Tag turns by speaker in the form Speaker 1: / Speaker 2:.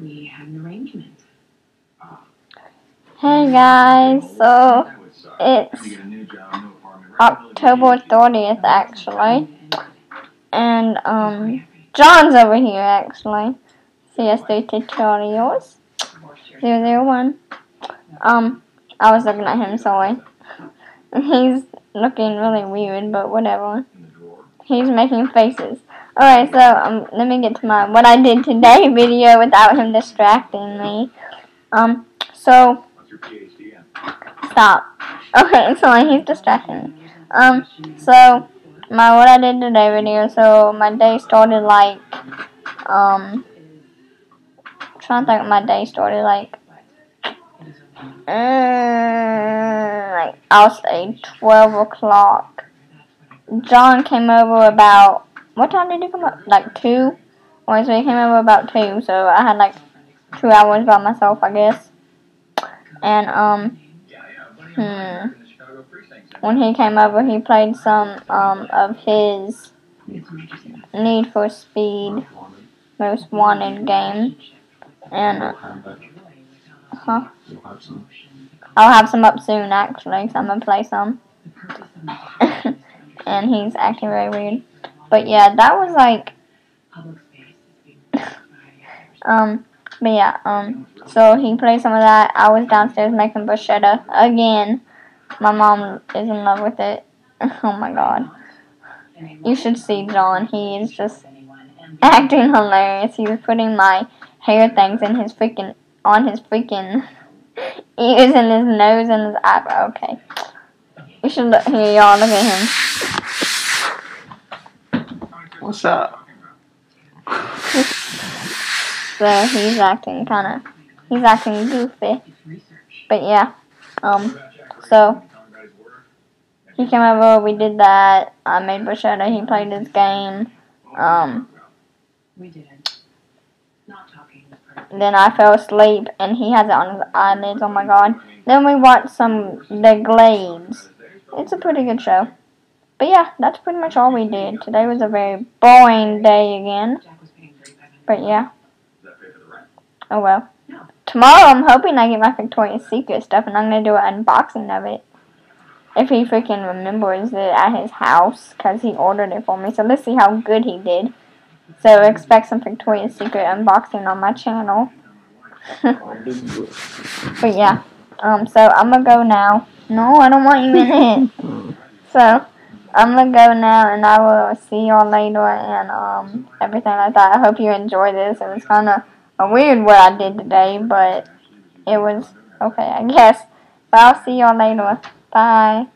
Speaker 1: We had an arrangement.
Speaker 2: Hey guys, so it's October 30th actually, and um, John's over here actually. CS3 tutorials 001. Um, I was looking at him, sorry. He's looking really weird, but whatever. He's making faces. Alright, so um, let me get to my what I did today video without him distracting me. Um, so stop. Okay, sorry, he's distracting me. Um, so my what I did today video. So my day started like um, trying to think my day started like uh, like I'll say twelve o'clock. John came over about what time did he come up? Like two. So he came over about two, so I had like two hours by myself, I guess. And um, hmm, when he came over, he played some um of his Need for Speed Most Wanted game, and uh, huh. I'll have some up soon, actually, because I'm to play some. and he's acting very weird. But yeah, that was like... um, but yeah, um, so he played some of that. I was downstairs making bruschetta again. My mom is in love with it. oh my god. You should see John. He is just acting hilarious. He was putting my hair things in his freaking, on his freaking ears and his nose and his eyebrow. Okay. You should look here, y'all. Look at him.
Speaker 3: What's up?
Speaker 2: So he's acting kind of, he's acting goofy. But yeah, um, so he came over, we did that. I made bruschetta, he played his game. Um,
Speaker 1: We did.
Speaker 2: Then I fell asleep and he has it on his eyelids. Oh my god. Then we watched some The Glades. It's a pretty good show. But yeah, that's pretty much all we did. Today was a very boring day again. But yeah. Oh well. Tomorrow I'm hoping I get my Victoria's Secret stuff and I'm going to do an unboxing of it. If he freaking remembers it at his house because he ordered it for me. So let's see how good he did. So expect some Victoria's Secret unboxing on my channel. but yeah. Um, so I'm going to go now. No, I don't want you in it. So I'm to go now and I will see y'all later and um everything like that. I hope you enjoy this. It was kind of weird what I did today, but it was okay, I guess. But I'll see y'all later. Bye.